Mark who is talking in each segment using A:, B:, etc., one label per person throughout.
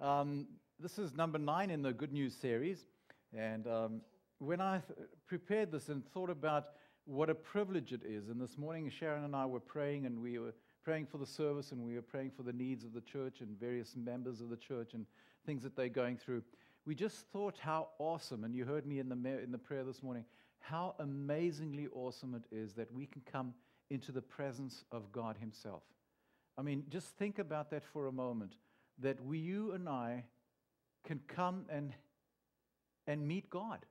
A: Um, this is number nine in the Good News series. And um, when I th- prepared this and thought about what a privilege it is, and this morning Sharon and I were praying, and we were praying for the service, and we were praying for the needs of the church and various members of the church and things that they're going through. We just thought how awesome, and you heard me in the, in the prayer this morning, how amazingly awesome it is that we can come into the presence of God Himself. I mean, just think about that for a moment that we, you and I can come and, and meet God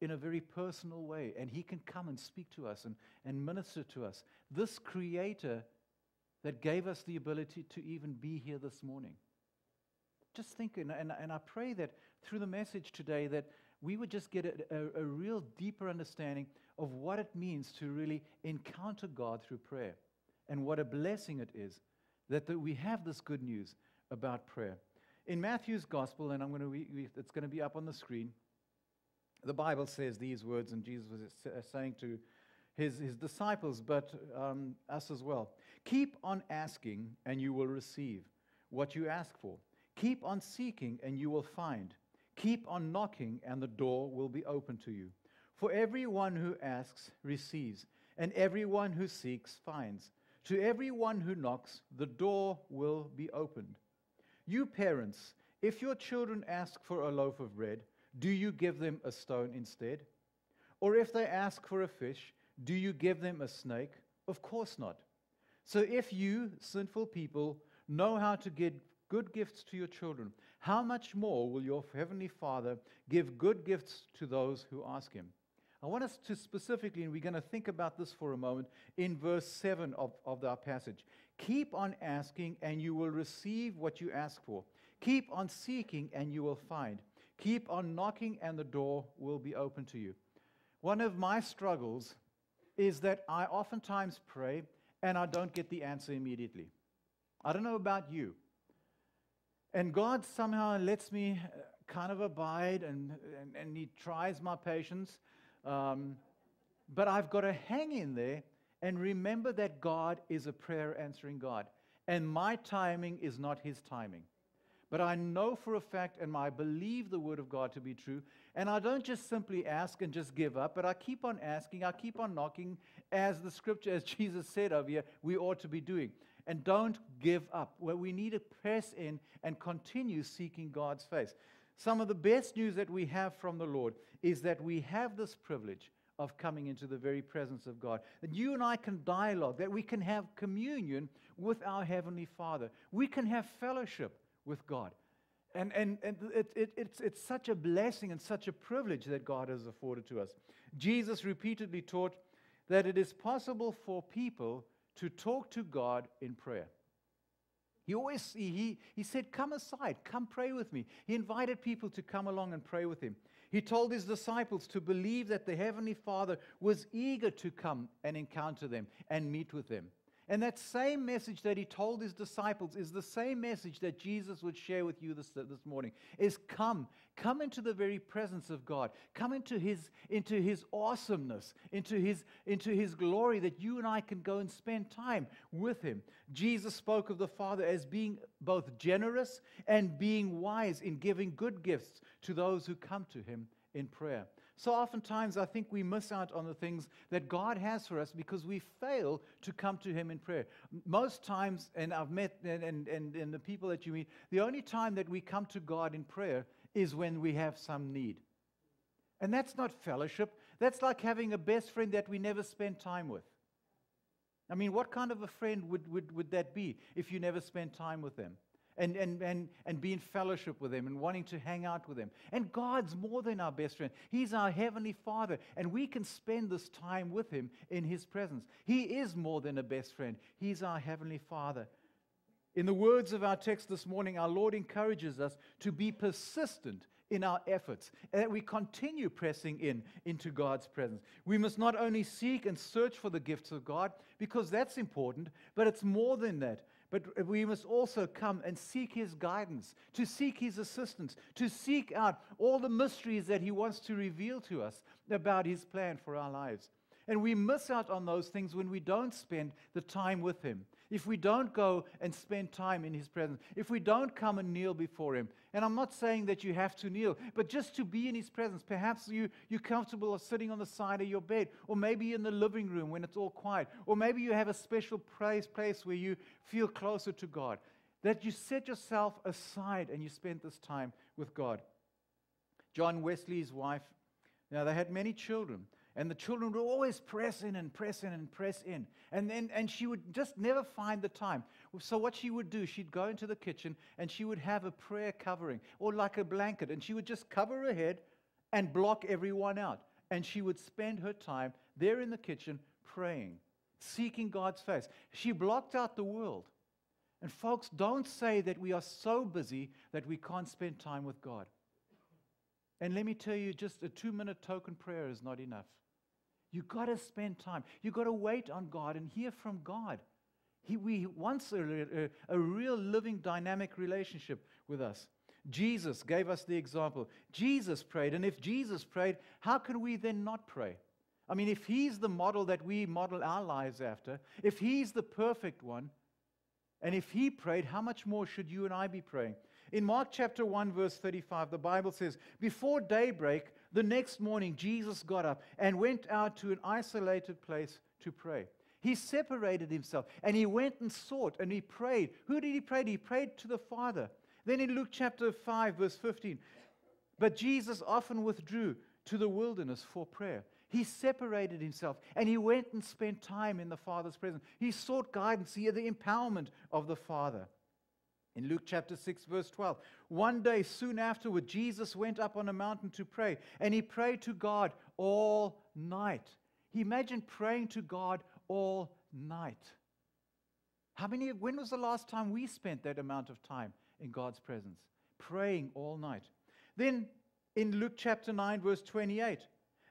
A: in a very personal way, and He can come and speak to us and, and minister to us. This Creator that gave us the ability to even be here this morning. Just think, and, and, and I pray that through the message today that we would just get a, a, a real deeper understanding of what it means to really encounter God through prayer and what a blessing it is that we have this good news about prayer. In Matthew's gospel, and I'm going to re, it's going to be up on the screen, the Bible says these words, and Jesus was uh, saying to his, his disciples, but um, us as well Keep on asking, and you will receive what you ask for. Keep on seeking, and you will find. Keep on knocking, and the door will be open to you. For everyone who asks receives, and everyone who seeks finds. To everyone who knocks, the door will be opened. You parents, if your children ask for a loaf of bread, do you give them a stone instead? Or if they ask for a fish, do you give them a snake? Of course not. So if you, sinful people, know how to give good gifts to your children, how much more will your heavenly Father give good gifts to those who ask him? I want us to specifically, and we're going to think about this for a moment, in verse 7 of, of our passage. Keep on asking, and you will receive what you ask for. Keep on seeking, and you will find. Keep on knocking, and the door will be open to you. One of my struggles is that I oftentimes pray and I don't get the answer immediately. I don't know about you. And God somehow lets me uh, kind of abide and, and, and He tries my patience. Um, but I've got to hang in there and remember that God is a prayer answering God. And my timing is not his timing. But I know for a fact and I believe the word of God to be true. And I don't just simply ask and just give up, but I keep on asking, I keep on knocking, as the scripture, as Jesus said over here, we ought to be doing. And don't give up. Where we need to press in and continue seeking God's face. Some of the best news that we have from the Lord is that we have this privilege of coming into the very presence of God. That you and I can dialogue, that we can have communion with our Heavenly Father. We can have fellowship with God. And, and, and it, it, it's, it's such a blessing and such a privilege that God has afforded to us. Jesus repeatedly taught that it is possible for people to talk to God in prayer. He always he, he said, Come aside, come pray with me. He invited people to come along and pray with him. He told his disciples to believe that the Heavenly Father was eager to come and encounter them and meet with them. And that same message that he told his disciples is the same message that Jesus would share with you this, this morning is come come into the very presence of god. Come into his into his awesomeness into his into his glory that you and i can go and spend time with him. Jesus spoke of the father as being both generous and being wise in giving good gifts to those who come to him in prayer. So oftentimes, I think we miss out on the things that God has for us because we fail to come to Him in prayer. Most times, and I've met, and, and, and, the people that you meet, the only time that we come to God in prayer is when we have some need. And that's not fellowship. That's like having a best friend that we never spend time with. I mean, what kind of a friend would, would, would that be if you never spend time with them? and, and, and, and be in fellowship with them and wanting to hang out with them? And God's more than our best friend. He's our Heavenly Father, and we can spend this time with Him in His presence. He is more than a best friend, He's our Heavenly Father. In the words of our text this morning, our Lord encourages us to be persistent in our efforts and that we continue pressing in into God's presence. We must not only seek and search for the gifts of God, because that's important, but it's more than that. But we must also come and seek His guidance, to seek His assistance, to seek out all the mysteries that He wants to reveal to us about His plan for our lives. And we miss out on those things when we don't spend the time with Him. If we don't go and spend time in His presence, if we don't come and kneel before Him, and I'm not saying that you have to kneel, but just to be in His presence, perhaps you, you're comfortable sitting on the side of your bed, or maybe in the living room when it's all quiet, or maybe you have a special place, place where you feel closer to God, that you set yourself aside and you spend this time with God. John Wesley's wife, now they had many children. And the children would always press in and press in and press in. And, then, and she would just never find the time. So, what she would do, she'd go into the kitchen and she would have a prayer covering or like a blanket. And she would just cover her head and block everyone out. And she would spend her time there in the kitchen praying, seeking God's face. She blocked out the world. And, folks, don't say that we are so busy that we can't spend time with God. And let me tell you, just a two minute token prayer is not enough. You've got to spend time. You've got to wait on God and hear from God. He we wants a, a, a real living dynamic relationship with us. Jesus gave us the example. Jesus prayed. And if Jesus prayed, how can we then not pray? I mean, if he's the model that we model our lives after, if he's the perfect one, and if he prayed, how much more should you and I be praying? In Mark chapter 1, verse 35, the Bible says, Before daybreak, the next morning, Jesus got up and went out to an isolated place to pray. He separated himself and he went and sought and he prayed. Who did he pray to? He prayed to the Father. Then in Luke chapter 5, verse 15, but Jesus often withdrew to the wilderness for prayer. He separated himself and he went and spent time in the Father's presence. He sought guidance, he had the empowerment of the Father. In Luke chapter 6, verse 12, one day soon afterward, Jesus went up on a mountain to pray, and he prayed to God all night. He imagined praying to God all night. How many, when was the last time we spent that amount of time in God's presence? Praying all night. Then in Luke chapter 9, verse 28,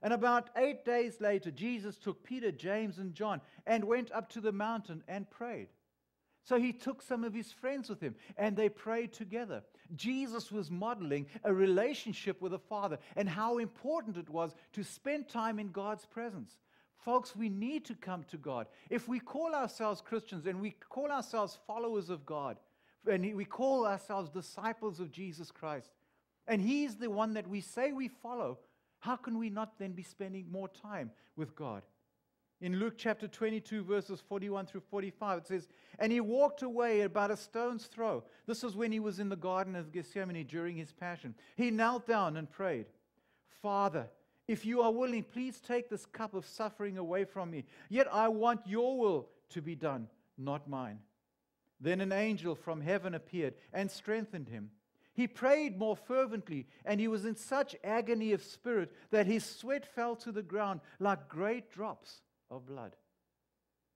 A: and about eight days later, Jesus took Peter, James, and John and went up to the mountain and prayed. So he took some of his friends with him and they prayed together. Jesus was modeling a relationship with the Father and how important it was to spend time in God's presence. Folks, we need to come to God. If we call ourselves Christians and we call ourselves followers of God, and we call ourselves disciples of Jesus Christ, and He's the one that we say we follow, how can we not then be spending more time with God? In Luke chapter 22, verses 41 through 45, it says, And he walked away about a stone's throw. This was when he was in the Garden of Gethsemane during his passion. He knelt down and prayed, Father, if you are willing, please take this cup of suffering away from me. Yet I want your will to be done, not mine. Then an angel from heaven appeared and strengthened him. He prayed more fervently, and he was in such agony of spirit that his sweat fell to the ground like great drops of blood.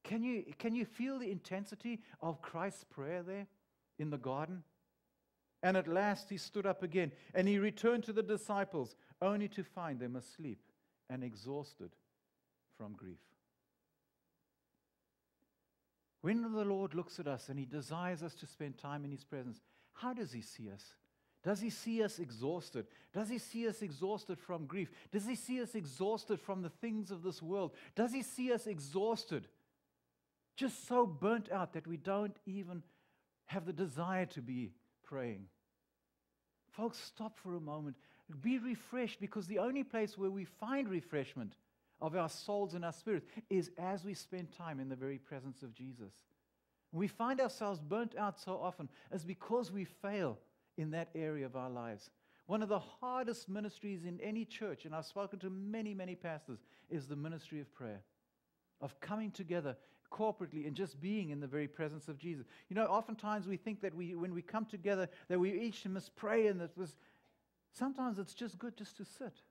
A: Can you, can you feel the intensity of Christ's prayer there in the garden? And at last he stood up again and he returned to the disciples only to find them asleep and exhausted from grief. When the Lord looks at us and he desires us to spend time in his presence, how does he see us? Does he see us exhausted? Does he see us exhausted from grief? Does he see us exhausted from the things of this world? Does he see us exhausted? Just so burnt out that we don't even have the desire to be praying. Folks, stop for a moment. Be refreshed because the only place where we find refreshment of our souls and our spirits is as we spend time in the very presence of Jesus. We find ourselves burnt out so often as because we fail in that area of our lives. One of the hardest ministries in any church, and I've spoken to many, many pastors, is the ministry of prayer, of coming together corporately and just being in the very presence of Jesus. You know, oftentimes we think that we, when we come together, that we each must pray, and that was sometimes it's just good just to sit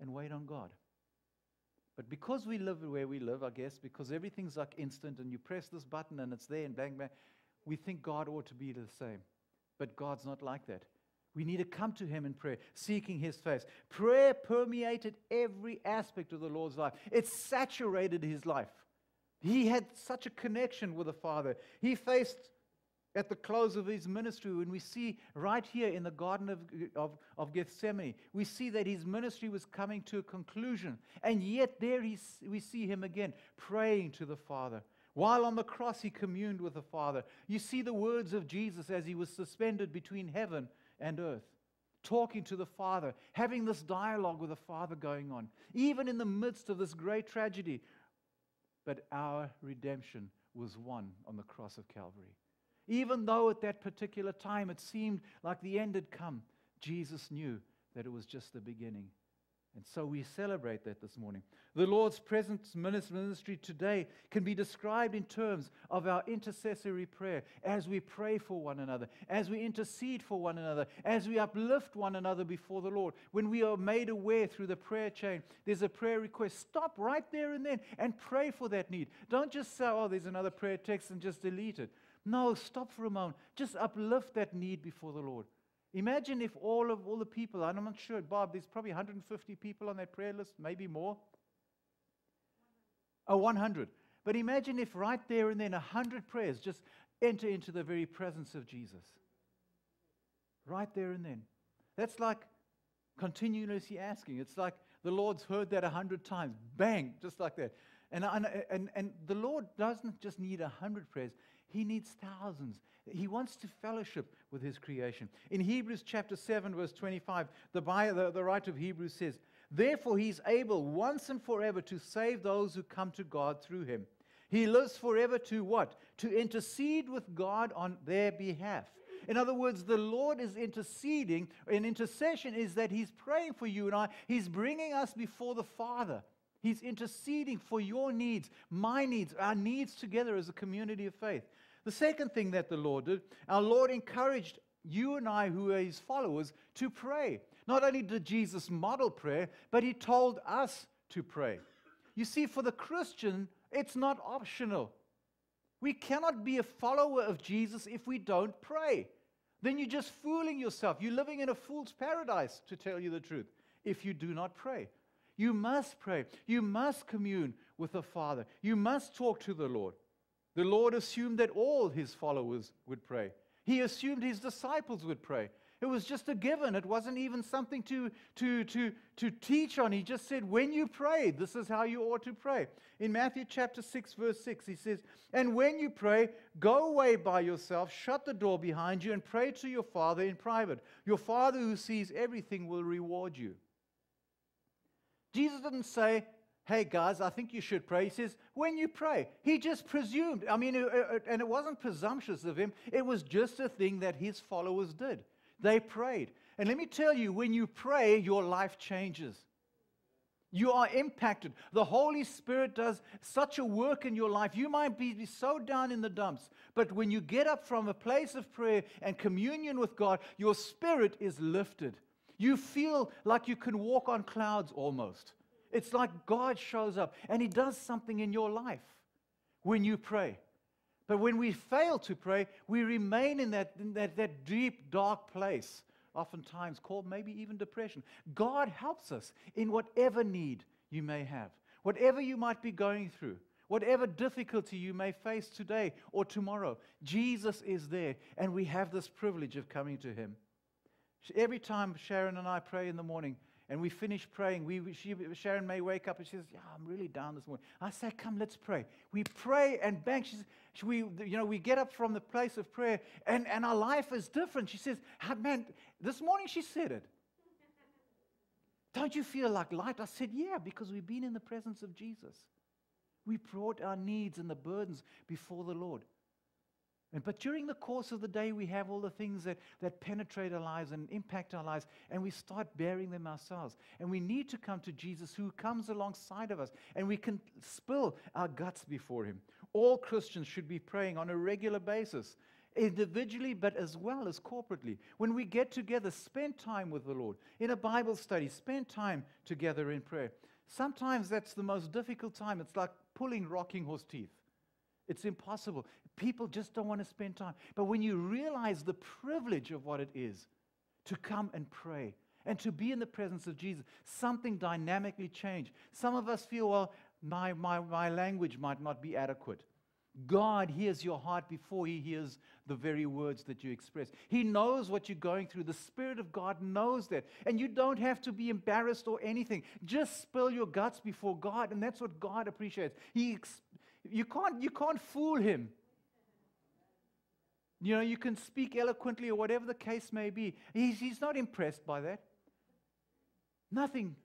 A: and wait on God. But because we live where we live, I guess, because everything's like instant and you press this button and it's there and bang, bang, we think God ought to be the same. But God's not like that. We need to come to Him in prayer, seeking His face. Prayer permeated every aspect of the Lord's life, it saturated His life. He had such a connection with the Father. He faced at the close of his ministry, when we see right here in the Garden of, of, of, Gethsemane, we see that his ministry was coming to a conclusion. And yet, there he, we see him again praying to the Father. While on the cross, he communed with the Father. You see the words of Jesus as he was suspended between heaven and earth, talking to the Father, having this dialogue with the Father going on, even in the midst of this great tragedy. But our redemption was won on the cross of Calvary. Even though at that particular time it seemed like the end had come, Jesus knew that it was just the beginning. And so we celebrate that this morning. The Lord's presence ministry today can be described in terms of our intercessory prayer as we pray for one another, as we intercede for one another, as we uplift one another before the Lord. When we are made aware through the prayer chain, there's a prayer request. Stop right there and then and pray for that need. Don't just say, oh, there's another prayer text and just delete it. No, stop for a moment. Just uplift that need before the Lord. Imagine if all of all the people, I'm not sure, Bob, there's probably 150 people on that prayer list, maybe more. Oh, 100. But imagine if right there and then 100 prayers just enter into the very presence of Jesus. Right there and then. That's like continuously asking. It's like the Lord's heard that 100 times. Bang, just like that. And, and, and, and the Lord doesn't just need 100 prayers, He needs thousands. He wants to fellowship with his creation. In Hebrews chapter 7, verse 25, the, the, the writer of Hebrews says, Therefore, he's able once and forever to save those who come to God through him. He lives forever to what? To intercede with God on their behalf. In other words, the Lord is interceding. And intercession is that He's praying for you and I. He's bringing us before the Father. He's interceding for your needs, my needs, our needs together as a community of faith. The second thing that the Lord did, our Lord encouraged you and I, who are his followers, to pray. Not only did Jesus model prayer, but he told us to pray. You see, for the Christian, it's not optional. We cannot be a follower of Jesus if we don't pray. Then you're just fooling yourself. You're living in a fool's paradise, to tell you the truth, if you do not pray. You must pray. You must commune with the Father. You must talk to the Lord. The Lord assumed that all his followers would pray. He assumed his disciples would pray. It was just a given. It wasn't even something to, to, to, to teach on. He just said, when you pray, this is how you ought to pray. In Matthew chapter 6, verse 6, he says, And when you pray, go away by yourself, shut the door behind you, and pray to your Father in private. Your Father who sees everything will reward you. Jesus didn't say, hey guys, I think you should pray. He says, when you pray, he just presumed. I mean, and it wasn't presumptuous of him, it was just a thing that his followers did. They prayed. And let me tell you, when you pray, your life changes. You are impacted. The Holy Spirit does such a work in your life. You might be so down in the dumps, but when you get up from a place of prayer and communion with God, your spirit is lifted. You feel like you can walk on clouds almost. It's like God shows up and He does something in your life when you pray. But when we fail to pray, we remain in that, in that, that deep, dark place, oftentimes called maybe even depression. God helps us in whatever need you may have, whatever you might be going through. Whatever difficulty you may face today or tomorrow, Jesus is there, and we have this privilege of coming to Him. Every time Sharon and I pray in the morning, and we finish praying. We, she, Sharon may wake up and she says, Yeah, I'm really down this morning. I say, Come, let's pray. We pray and bang. She says, we, you know, we get up from the place of prayer and, and our life is different. She says, ah, Man, this morning she said it. Don't you feel like light? I said, Yeah, because we've been in the presence of Jesus. We brought our needs and the burdens before the Lord. And, but during the course of the day, we have all the things that, that penetrate our lives and impact our lives, and we start bearing them ourselves. And we need to come to Jesus who comes alongside of us, and we can spill our guts before him. All Christians should be praying on a regular basis, individually, but as well as corporately. When we get together, spend time with the Lord. In a Bible study, spend time together in prayer. Sometimes that's the most difficult time. It's like pulling rocking horse teeth. It's impossible. People just don't want to spend time. But when you realize the privilege of what it is to come and pray and to be in the presence of Jesus, something dynamically changed. Some of us feel, well, my, my, my language might not be adequate. God hears your heart before He hears the very words that you express. He knows what you're going through. The Spirit of God knows that. And you don't have to be embarrassed or anything. Just spill your guts before God, and that's what God appreciates. He, You can't, you can't fool him. You know, you can speak eloquently or whatever the case may be. He's, he's not impressed by that. Nothing.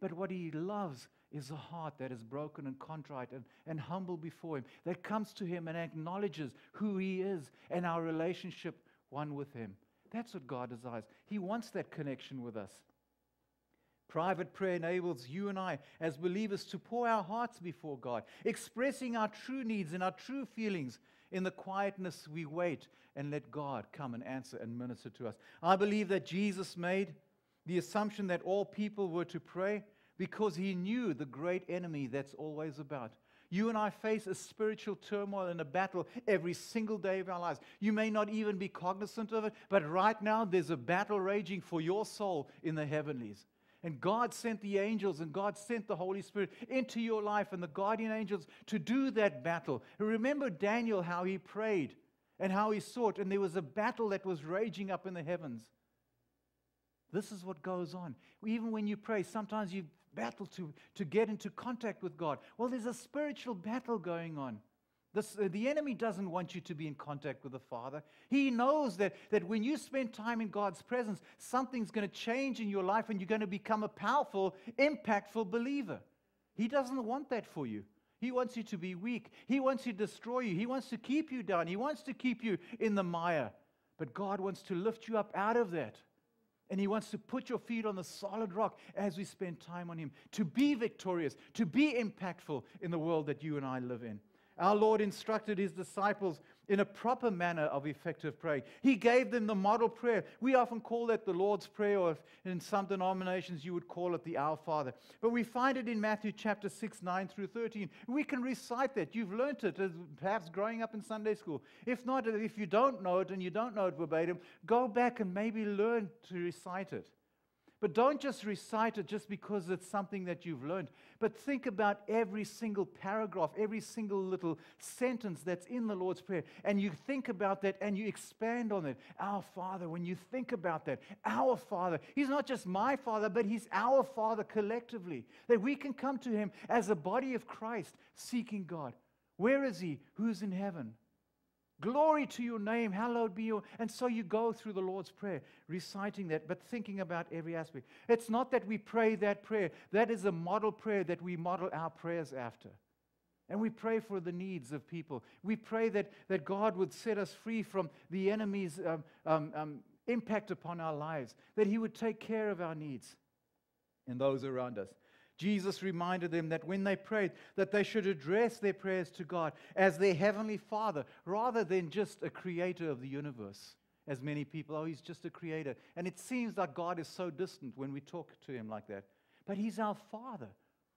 A: But what he loves is a heart that is broken and contrite and, and humble before him, that comes to him and acknowledges who he is and our relationship one with him. That's what God desires. He wants that connection with us. Private prayer enables you and I, as believers, to pour our hearts before God, expressing our true needs and our true feelings. In the quietness, we wait and let God come and answer and minister to us. I believe that Jesus made the assumption that all people were to pray because he knew the great enemy that's always about. You and I face a spiritual turmoil and a battle every single day of our lives. You may not even be cognizant of it, but right now there's a battle raging for your soul in the heavenlies. And God sent the angels and God sent the Holy Spirit into your life and the guardian angels to do that battle. Remember Daniel, how he prayed and how he sought, and there was a battle that was raging up in the heavens. This is what goes on. Even when you pray, sometimes you battle to, to get into contact with God. Well, there's a spiritual battle going on. This, the enemy doesn't want you to be in contact with the Father. He knows that, that when you spend time in God's presence, something's going to change in your life and you're going to become a powerful, impactful believer. He doesn't want that for you. He wants you to be weak. He wants to destroy you. He wants to keep you down. He wants to keep you in the mire. But God wants to lift you up out of that. And He wants to put your feet on the solid rock as we spend time on Him, to be victorious, to be impactful in the world that you and I live in. Our Lord instructed his disciples in a proper manner of effective praying. He gave them the model prayer. We often call that the Lord's Prayer, or in some denominations you would call it the Our Father. But we find it in Matthew chapter 6, 9 through 13. We can recite that. You've learnt it, perhaps growing up in Sunday school. If not, if you don't know it and you don't know it verbatim, go back and maybe learn to recite it. But don't just recite it just because it's something that you've learned, but think about every single paragraph, every single little sentence that's in the Lord's Prayer. And you think about that and you expand on it. Our Father, when you think about that, our Father, He's not just my Father, but He's our Father collectively. That we can come to Him as a body of Christ seeking God. Where is He? Who's in heaven? Glory to your name, hallowed be your. And so you go through the Lord's Prayer, reciting that, but thinking about every aspect. It's not that we pray that prayer, that is a model prayer that we model our prayers after. And we pray for the needs of people. We pray that, that God would set us free from the enemy's um, um, um, impact upon our lives, that He would take care of our needs and those around us. Jesus reminded them that when they prayed, that they should address their prayers to God as their heavenly Father, rather than just a creator of the universe. As many people, oh, he's just a creator. And it seems like God is so distant when we talk to him like that. But he's our Father.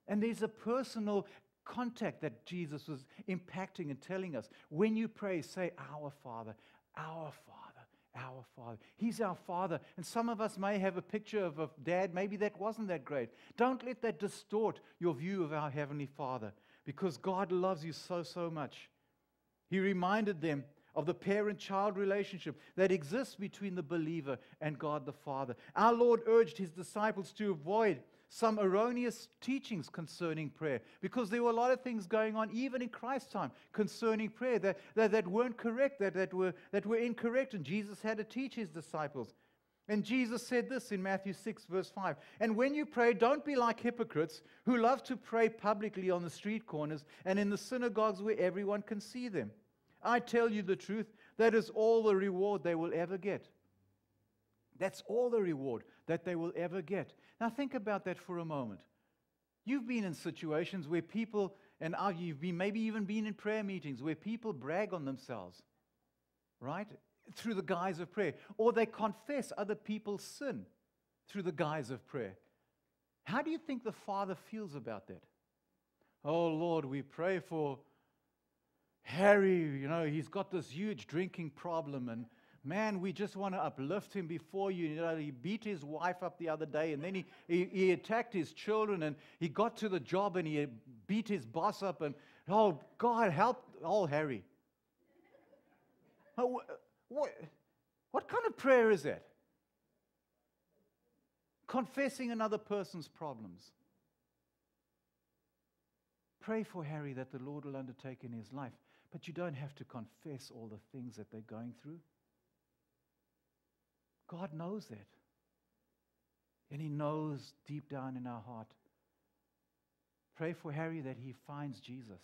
A: And there's a personal contact that Jesus was impacting and telling us. When you pray, say, Our Father, our Father our Father. He's our Father. And some of us may have a picture of a dad, maybe that wasn't that great. Don't let that distort your view of our Heavenly Father because God loves you so, so much. He reminded them of the parent child relationship that exists between the believer and God the Father. Our Lord urged his disciples to avoid some erroneous teachings concerning prayer because there were a lot of things going on even in Christ's time concerning prayer that, that, that weren't correct, that, that, were, that were incorrect, and Jesus had to teach his disciples. And Jesus said this in Matthew 6, verse 5. And when you pray, don't be like hypocrites who love to pray publicly on the street corners and in the synagogues where everyone can see them. I tell you the truth, that is all the reward they will ever get. That's all the reward that they will ever get. Now, think about that for a moment. You've been in situations where people, and you've been, maybe even been in prayer meetings where people brag on themselves, right? Through the guise of prayer. Or they confess other people's sin through the guise of prayer. How do you think the Father feels about that? Oh, Lord, we pray for Harry. You know, he's got this huge drinking problem and man, we just want to uplift him before you. you know, he beat his wife up the other day, and then he, he, he, attacked his children, and he got to the job and he beat his boss up, and oh, God, help, oh, Harry. Oh, what, what kind of prayer is that? Confessing another person's problems. Pray for Harry that the Lord will undertake in his life, but you don't have to confess all the things that they're going through. God knows that. And He knows deep down in our heart. Pray for Harry that he finds Jesus.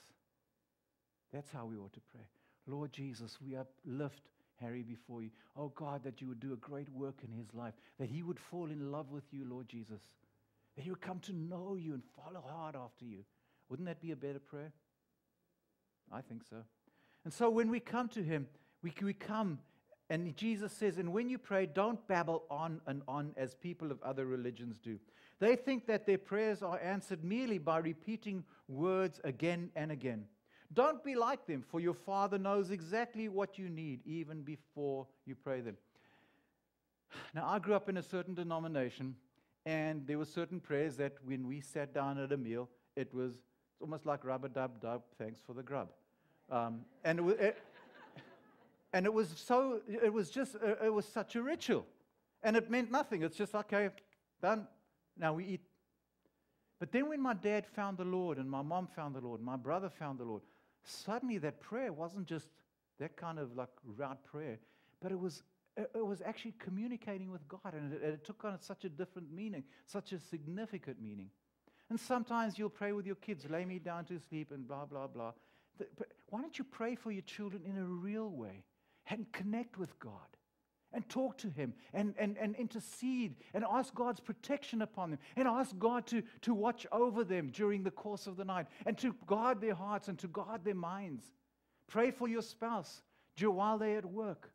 A: That's how we ought to pray. Lord Jesus, we uplift Harry before you. Oh God, that you would do a great work in his life, that he would fall in love with you, Lord Jesus, that he would come to know you and follow hard after you. Wouldn't that be a better prayer? I think so. And so when we come to him, we, we come, and Jesus says, and when you pray, don't babble on and on as people of other religions do. They think that their prayers are answered merely by repeating words again and again. Don't be like them, for your Father knows exactly what you need even before you pray them. Now, I grew up in a certain denomination, and there were certain prayers that when we sat down at a meal, it was almost like rubber dub dub, thanks for the grub. Um, and, it, and it was so, it was just, uh, it was such a ritual. And it meant nothing. It's just, okay, done. Now we eat. But then when my dad found the Lord, and my mom found the Lord, my brother found the Lord, suddenly that prayer wasn't just that kind of like route prayer, but it was it was actually communicating with God, and it, it, took on such a different meaning, such a significant meaning. And sometimes you'll pray with your kids, lay me down to sleep, and blah, blah, blah. But why don't you pray for your children in a real way and connect with God? and talk to him and, and, and intercede and ask God's protection upon them and ask God to, to watch over them during the course of the night and to guard their hearts and to guard their minds. Pray for your spouse while they're at work.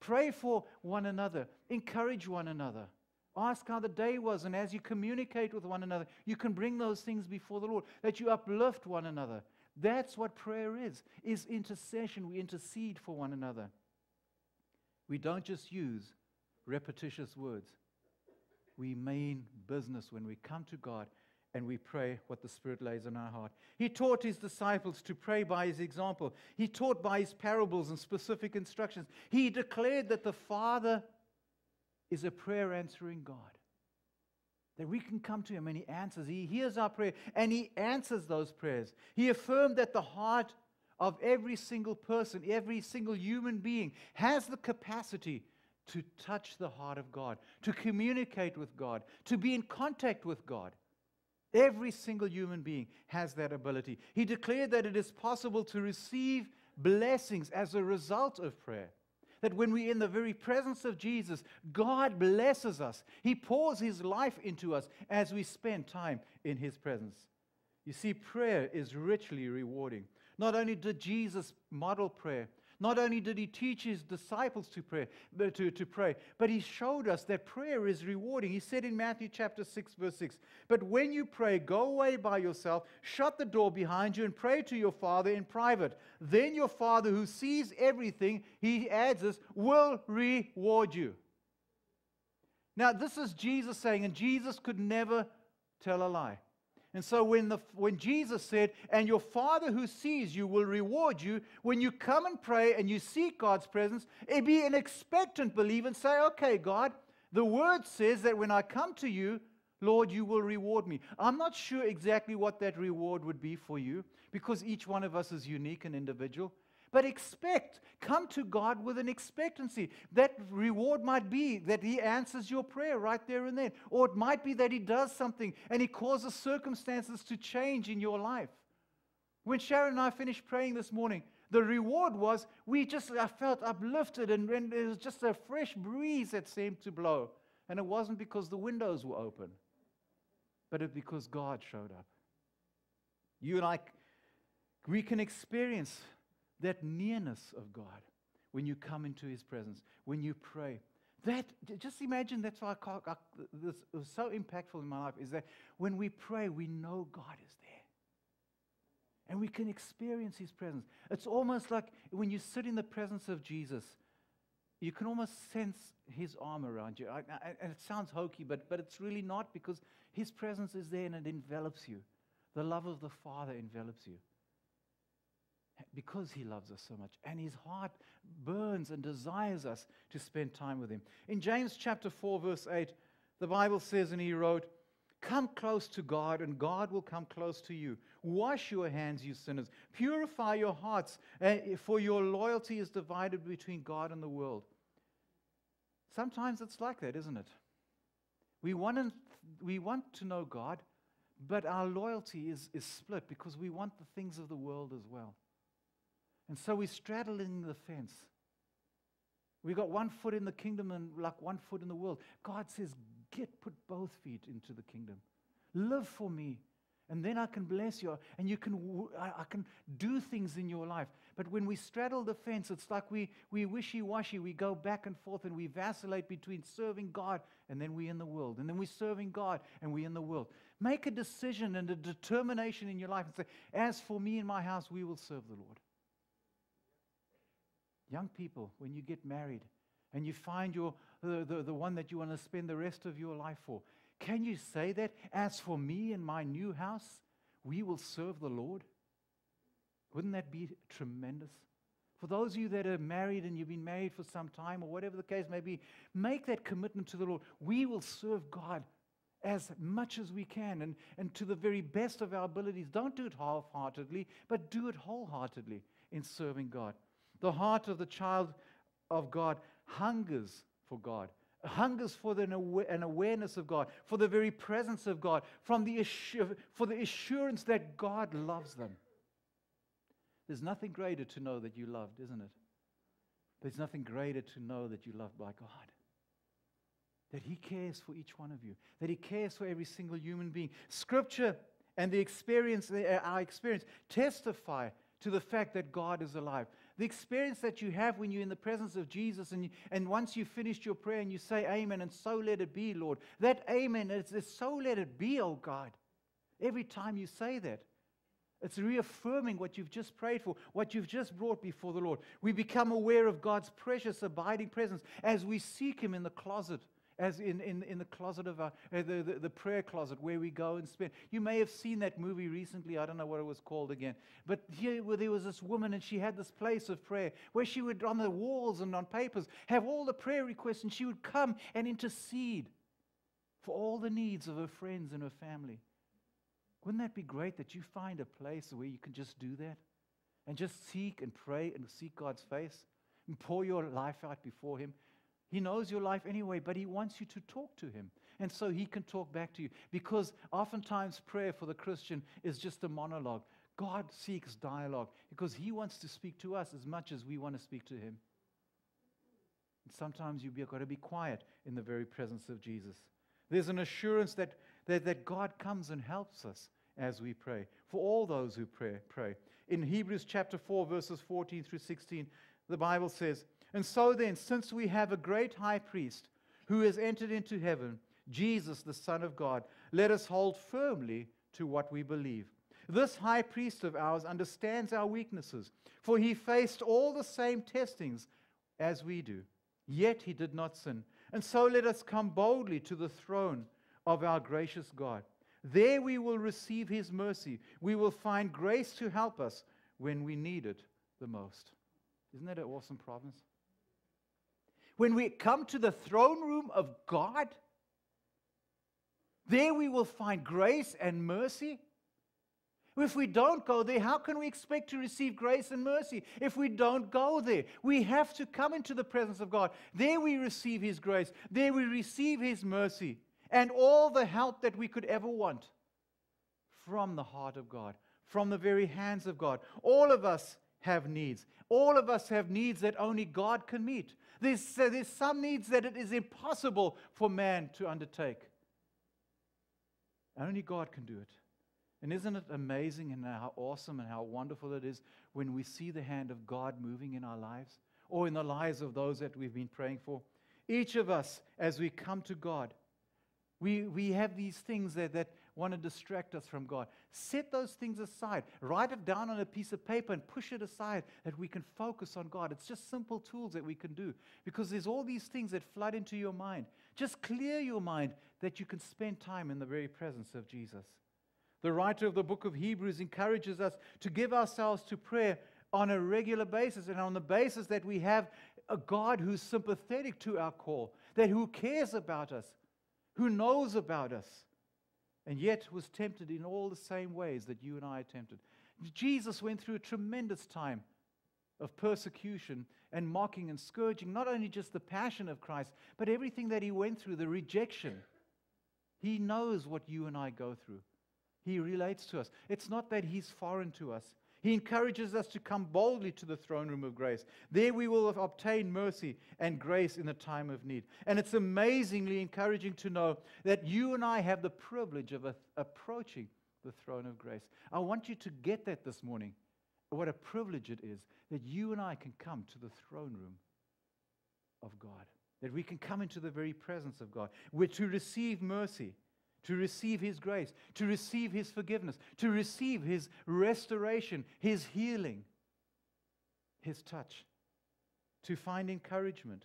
A: Pray for one another. Encourage one another. Ask how the day was, and as you communicate with one another, you can bring those things before the Lord, that you uplift one another. That's what prayer is, is intercession. We intercede for one another. We don't just use repetitious words. We mean business when we come to God and we pray what the Spirit lays on our heart. He taught his disciples to pray by his example. He taught by his parables and specific instructions. He declared that the Father is a prayer answering God. That we can come to him and he answers. He hears our prayer and he answers those prayers. He affirmed that the heart of every single person, every single human being, has the capacity to touch the heart of God, to communicate with God, to be in contact with God. Every single human being has that ability. He declared that it is possible to receive blessings as a result of prayer. That when we're in the very presence of Jesus, God blesses us. He pours His life into us as we spend time in His presence. You see, prayer is richly rewarding. Not only did Jesus model prayer, not only did he teach his disciples to pray, uh, to, to pray, but he showed us that prayer is rewarding. He said in Matthew chapter 6, verse 6, But when you pray, go away by yourself, shut the door behind you, and pray to your Father in private. Then your Father, who sees everything, he adds this, will reward you. Now, this is Jesus saying, and Jesus could never tell a lie. And so when, the, when Jesus said, And your Father who sees you will reward you, when you come and pray and you seek God's presence, it be an expectant believer and say, Okay, God, the word says that when I come to you, Lord, you will reward me. I'm not sure exactly what that reward would be for you because each one of us is unique and individual. But expect, come to God with an expectancy. That reward might be that He answers your prayer right there and then. Or it might be that He does something and He causes circumstances to change in your life. When Sharon and I finished praying this morning, the reward was we just I felt uplifted and, and it was just a fresh breeze that seemed to blow. And it wasn't because the windows were open, but it because God showed up. You and I, we can experience that nearness of God when you come into His presence, when you pray. That, just imagine that's why I, I, this was so impactful in my life is that when we pray, we know God is there. And we can experience His presence. It's almost like when you sit in the presence of Jesus, you can almost sense His arm around you. And it sounds hokey, but, but it's really not because His presence is there and it envelops you. The love of the Father envelops you because he loves us so much. And his heart burns and desires us to spend time with him. In James chapter 4, verse 8, the Bible says, and he wrote, Come close to God, and God will come close to you. Wash your hands, you sinners. Purify your hearts, uh, for your loyalty is divided between God and the world. Sometimes it's like that, isn't it? We want we want to know God, but our loyalty is, is split because we want the things of the world as well. And so we're straddling the fence. We got one foot in the kingdom and like one foot in the world. God says, Get, put both feet into the kingdom. Live for me. And then I can bless you and you can, I, can do things in your life. But when we straddle the fence, it's like we, we wishy washy. We go back and forth and we vacillate between serving God and then we're in the world. And then we're serving God and we're in the world. Make a decision and a determination in your life and say, As for me and my house, we will serve the Lord. Young people, when you get married and you find your, the, the, the one that you want to spend the rest of your life for, can you say that? As for me and my new house, we will serve the Lord? Wouldn't that be tremendous? For those of you that are married and you've been married for some time or whatever the case may be, make that commitment to the Lord. We will serve God as much as we can and, and to the very best of our abilities. Don't do it half heartedly, but do it wholeheartedly in serving God. The heart of the child of God hungers for God, hungers for an, awareness of God, for the very presence of God, from the for the assurance that God loves them. There's nothing greater to know that you loved, isn't it? There's nothing greater to know that you're loved by God. That He cares for each one of you, that He cares for every single human being. Scripture and the experience, uh, our experience, testify to the fact that God is alive. The experience that you have when you're in the presence of Jesus and, you, and once you've finished your prayer and you say amen and so let it be, Lord, that amen is, is so let it be, oh God. Every time you say that, it's reaffirming what you've just prayed for, what you've just brought before the Lord. We become aware of God's precious abiding presence as we seek Him in the closet as in, in, in the closet of our, uh, the, the, the, prayer closet where we go and spend. You may have seen that movie recently. I don't know what it was called again. But here where there was this woman and she had this place of prayer where she would, on the walls and on papers, have all the prayer requests and she would come and intercede for all the needs of her friends and her family. Wouldn't that be great that you find a place where you can just do that? And just seek and pray and seek God's face and pour your life out before Him he knows your life anyway, but He wants you to talk to Him. And so He can talk back to you. Because oftentimes prayer for the Christian is just a monologue. God seeks dialogue because He wants to speak to us as much as we want to speak to Him. And sometimes you've got to be quiet in the very presence of Jesus. There's an assurance that, that, that God comes and helps us as we pray. For all those who pray, pray. In Hebrews chapter 4, verses 14 through 16, the Bible says, and so then, since we have a great high priest who has entered into heaven, Jesus, the Son of God, let us hold firmly to what we believe. This high priest of ours understands our weaknesses, for he faced all the same testings as we do, yet he did not sin. And so let us come boldly to the throne of our gracious God. There we will receive his mercy. We will find grace to help us when we need it the most. Isn't that an awesome promise? When we come to the throne room of God, there we will find grace and mercy. If we don't go there, how can we expect to receive grace and mercy if we don't go there? We have to come into the presence of God. There we receive His grace. There we receive His mercy and all the help that we could ever want from the heart of God, from the very hands of God. All of us have needs. All of us have needs that only God can meet. There's, uh, there's some needs that it is impossible for man to undertake. Only God can do it. And isn't it amazing and how awesome and how wonderful it is when we see the hand of God moving in our lives or in the lives of those that we've been praying for? Each of us, as we come to God, we, we have these things that, that want to distract us from God. Set those things aside. Write it down on a piece of paper and push it aside that we can focus on God. It's just simple tools that we can do because there's all these things that flood into your mind. Just clear your mind that you can spend time in the very presence of Jesus. The writer of the book of Hebrews encourages us to give ourselves to prayer on a regular basis and on the basis that we have a God who's sympathetic to our call, that who cares about us, who knows about us, and yet was tempted in all the same ways that you and I are tempted. Jesus went through a tremendous time of persecution and mocking and scourging, not only just the passion of Christ, but everything that he went through, the rejection. He knows what you and I go through. He relates to us. It's not that he's foreign to us. He encourages us to come boldly to the throne room of grace. There we will obtain mercy and grace in the time of need. And it's amazingly encouraging to know that you and I have the privilege of approaching the throne of grace. I want you to get that this morning. What a privilege it is that you and I can come to the throne room of God, that we can come into the very presence of God. We're to receive mercy, to receive His grace, to receive His forgiveness, to receive His restoration, His healing, His touch, to find encouragement.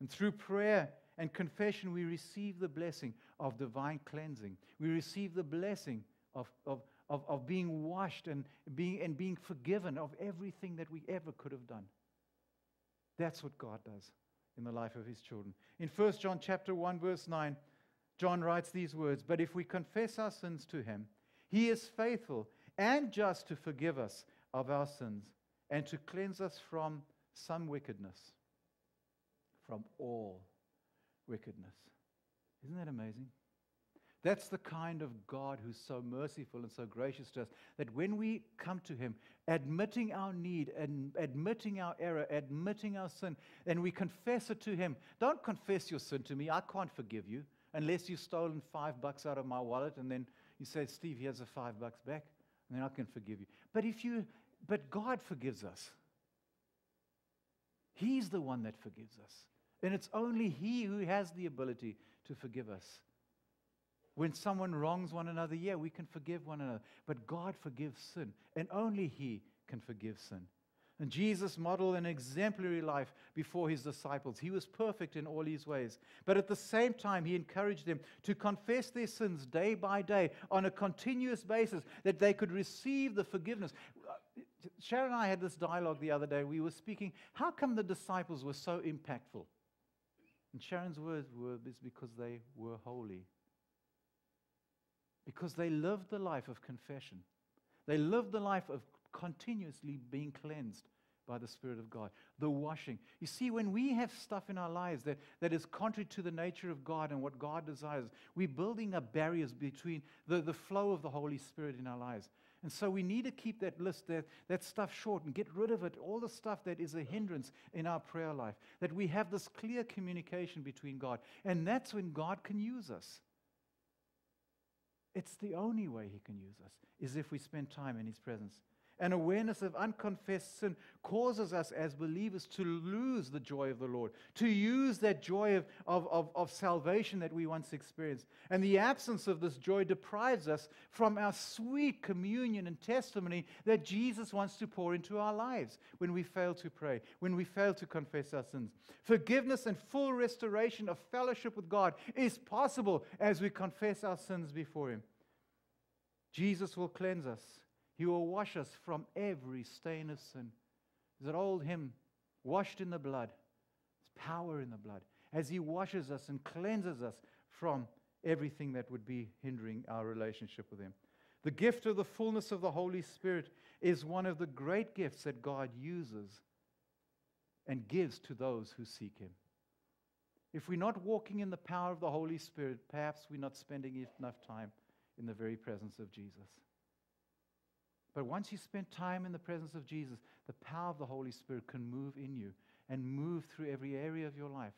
A: And through prayer and confession, we receive the blessing of divine cleansing. We receive the blessing of, of, of, of being washed and being, and being forgiven of everything that we ever could have done. That's what God does in the life of his children. In 1 John chapter 1 verse 9, John writes these words, "But if we confess our sins to him, he is faithful and just to forgive us of our sins and to cleanse us from some wickedness, from all wickedness." Isn't that amazing? That's the kind of God who's so merciful and so gracious to us that when we come to Him, admitting our need and admitting our error, admitting our sin, and we confess it to Him. Don't confess your sin to me. I can't forgive you unless you've stolen five bucks out of my wallet and then you say, Steve, here's the five bucks back, and then I can forgive you. But if you, but God forgives us. He's the one that forgives us. And it's only He who has the ability to forgive us. When someone wrongs one another, yeah, we can forgive one another. But God forgives sin, and only He can forgive sin. And Jesus modeled an exemplary life before his disciples. He was perfect in all his ways. But at the same time, he encouraged them to confess their sins day by day on a continuous basis that they could receive the forgiveness. Sharon and I had this dialogue the other day. We were speaking, how come the disciples were so impactful? And Sharon's words were, it's because they were holy because they lived the life of confession. They lived the life of continuously being cleansed by the Spirit of God, the washing. You see, when we have stuff in our lives that, that is contrary to the nature of God and what God desires, we're building up barriers between the, the flow of the Holy Spirit in our lives. And so we need to keep that list, that, that stuff short and get rid of it, all the stuff that is a hindrance in our prayer life. That we have this clear communication between God. And that's when God can use us. It's the only way He can use us, is if we spend time in His presence. An awareness of unconfessed sin causes us as believers to lose the joy of the Lord, to use that joy of, of, of, of, salvation that we once experienced. And the absence of this joy deprives us from our sweet communion and testimony that Jesus wants to pour into our lives when we fail to pray, when we fail to confess our sins. Forgiveness and full restoration of fellowship with God is possible as we confess our sins before Him. Jesus will cleanse us he will wash us from every stain of sin. There's an old hymn, washed in the blood. There's power in the blood. As He washes us and cleanses us from everything that would be hindering our relationship with Him. The gift of the fullness of the Holy Spirit is one of the great gifts that God uses and gives to those who seek Him. If we're not walking in the power of the Holy Spirit, perhaps we're not spending enough time in the very presence of Jesus. But once you spend time in the presence of Jesus, the power of the Holy Spirit can move in you and move through every area of your life,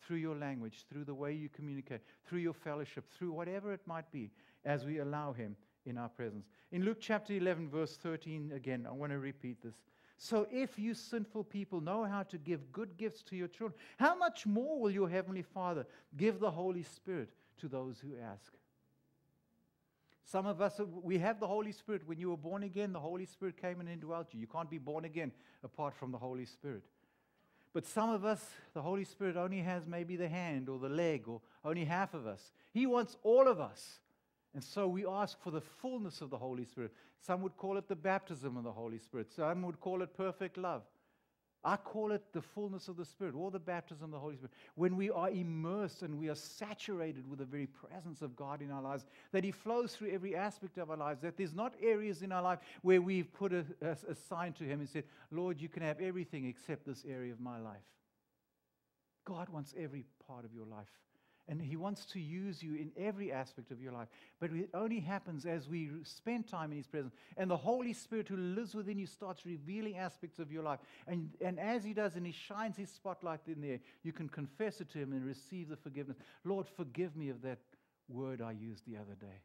A: through your language, through the way you communicate, through your fellowship, through whatever it might be, as we allow Him in our presence. In Luke chapter 11, verse 13, again, I want to repeat this. So if you sinful people know how to give good gifts to your children, how much more will your heavenly Father give the Holy Spirit to those who ask? Some of us, we have the Holy Spirit. When you were born again, the Holy Spirit came and indwelt you. You can't be born again apart from the Holy Spirit. But some of us, the Holy Spirit only has maybe the hand or the leg or only half of us. He wants all of us. And so we ask for the fullness of the Holy Spirit. Some would call it the baptism of the Holy Spirit, some would call it perfect love. I call it the fullness of the Spirit or the baptism of the Holy Spirit. When we are immersed and we are saturated with the very presence of God in our lives, that He flows through every aspect of our lives, that there's not areas in our life where we've put a, a, a sign to Him and said, Lord, you can have everything except this area of my life. God wants every part of your life. And He wants to use you in every aspect of your life. But it only happens as we spend time in His presence. And the Holy Spirit who lives within you starts revealing aspects of your life. And, and as He does, and He shines His spotlight in there, you can confess it to Him and receive the forgiveness. Lord, forgive me of that word I used the other day.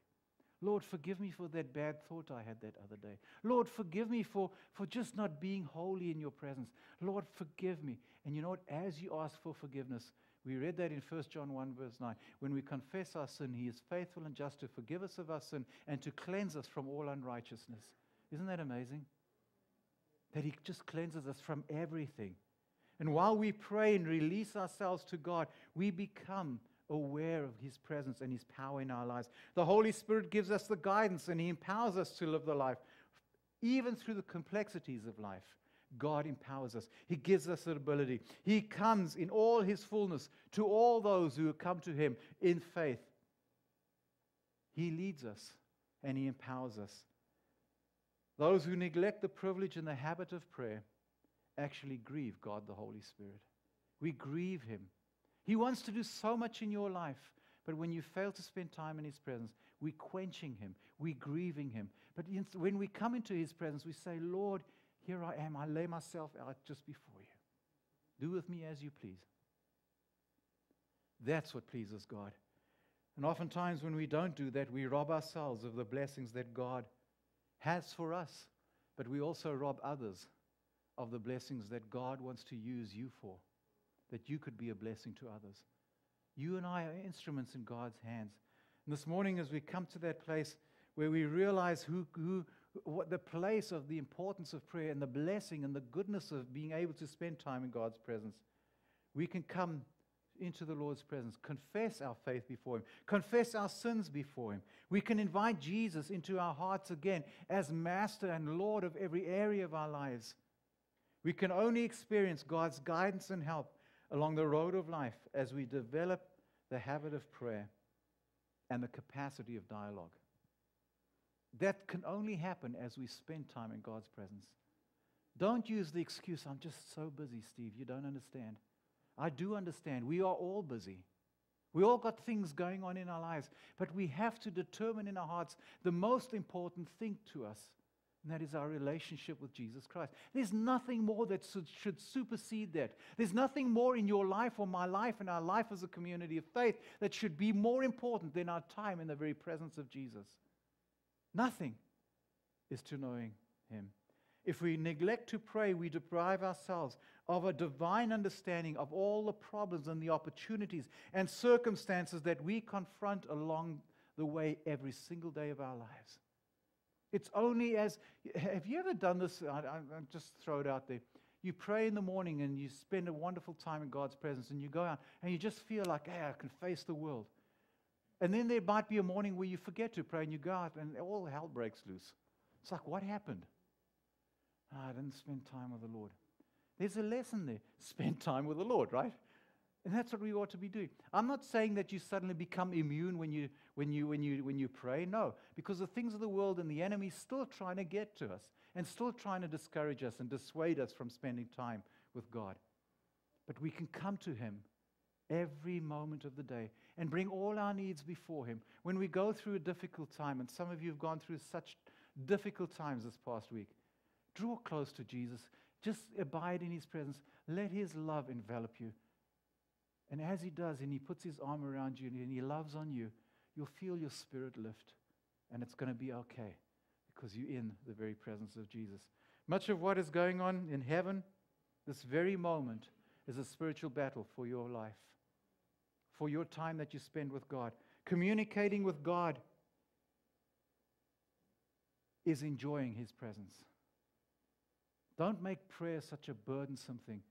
A: Lord, forgive me for that bad thought I had that other day. Lord, forgive me for, for just not being holy in your presence. Lord, forgive me. And you know what? As you ask for forgiveness, we read that in 1 John 1, verse 9. When we confess our sin, he is faithful and just to forgive us of our sin and to cleanse us from all unrighteousness. Isn't that amazing? That he just cleanses us from everything. And while we pray and release ourselves to God, we become aware of His presence and His power in our lives. The Holy Spirit gives us the guidance and He empowers us to live the life, even through the complexities of life. God empowers us. He gives us the ability. He comes in all His fullness to all those who come to Him in faith. He leads us and He empowers us. Those who neglect the privilege and the habit of prayer actually grieve God the Holy Spirit. We grieve Him. He wants to do so much in your life, but when you fail to spend time in His presence, we're quenching Him, we're grieving Him. But when we come into His presence, we say, Lord, here I am. I lay myself out just before you. Do with me as you please. That's what pleases God. And oftentimes, when we don't do that, we rob ourselves of the blessings that God has for us, but we also rob others of the blessings that God wants to use you for, that you could be a blessing to others. You and I are instruments in God's hands. And this morning, as we come to that place where we realize who, who, what the place of the importance of prayer and the blessing and the goodness of being able to spend time in God's presence, we can come into the Lord's presence, confess our faith before Him, confess our sins before Him. We can invite Jesus into our hearts again as Master and Lord of every area of our lives. We can only experience God's guidance and help along the road of life as we develop the habit of prayer and the capacity of dialogue. That can only happen as we spend time in God's presence. Don't use the excuse, I'm just so busy, Steve. You don't understand. I do understand. We are all busy. We all got things going on in our lives, but we have to determine in our hearts the most important thing to us, and that is our relationship with Jesus Christ. There's nothing more that should supersede that. There's nothing more in your life or my life and our life as a community of faith that should be more important than our time in the very presence of Jesus. Nothing is to knowing Him. If we neglect to pray, we deprive ourselves of a divine understanding of all the problems and the opportunities and circumstances that we confront along the way every single day of our lives. It's only as, have you ever done this? I, I, I just throw it out there. You pray in the morning and you spend a wonderful time in God's presence and you go out and you just feel like, hey, I can face the world. And then there might be a morning where you forget to pray and you go out and all hell breaks loose. It's like, what happened? Oh, I didn't spend time with the Lord. There's a lesson there. Spend time with the Lord, right? And that's what we ought to be doing. I'm not saying that you suddenly become immune when you, when you, when you, when you pray. No, because the things of the world and the enemy still trying to get to us and still trying to discourage us and dissuade us from spending time with God. But we can come to Him every moment of the day and bring all our needs before Him. When we go through a difficult time, and some of you have gone through such difficult times this past week, draw close to Jesus. Just abide in His presence. Let His love envelop you. And as He does, and He puts His arm around you and He loves on you, you'll feel your spirit lift. And it's going to be okay because you're in the very presence of Jesus. Much of what is going on in heaven, this very moment, is a spiritual battle for your life for your time that you spend with God. Communicating with God is enjoying His presence. Don't make prayer such a burdensome thing.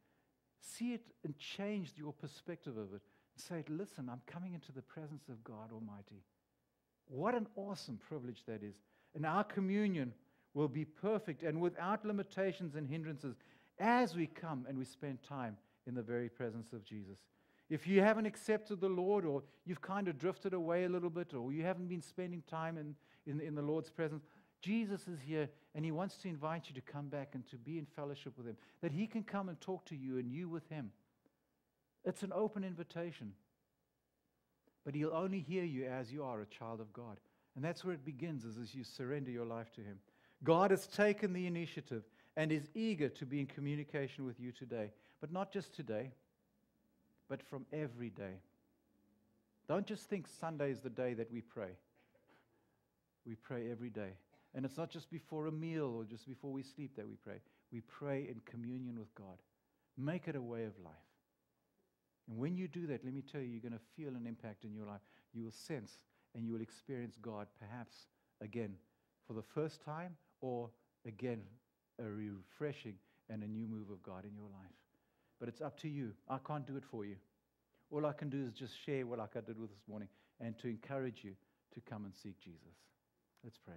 A: See it and change your perspective of it. Say, listen, I'm coming into the presence of God Almighty. What an awesome privilege that is. And our communion will be perfect and without limitations and hindrances as we come and we spend time in the very presence of Jesus. If you haven't accepted the Lord, or you've kind of drifted away a little bit, or you haven't been spending time in, in, in the Lord's presence, Jesus is here and He wants to invite you to come back and to be in fellowship with Him, that He can come and talk to you and you with Him. It's an open invitation. But He'll only hear you as you are a child of God. And that's where it begins, is as you surrender your life to Him. God has taken the initiative and is eager to be in communication with you today. But not just today, but from every day. Don't just think Sunday is the day that we pray. We pray every day. And it's not just before a meal or just before we sleep that we pray. We pray in communion with God. Make it a way of life. And when you do that, let me tell you, you're going to feel an impact in your life. You will sense and you will experience God perhaps again for the first time or again a refreshing and a new move of God in your life. But it's up to you. I can't do it for you. All I can do is just share what like I did with this morning and to encourage you to come and seek Jesus. Let's pray.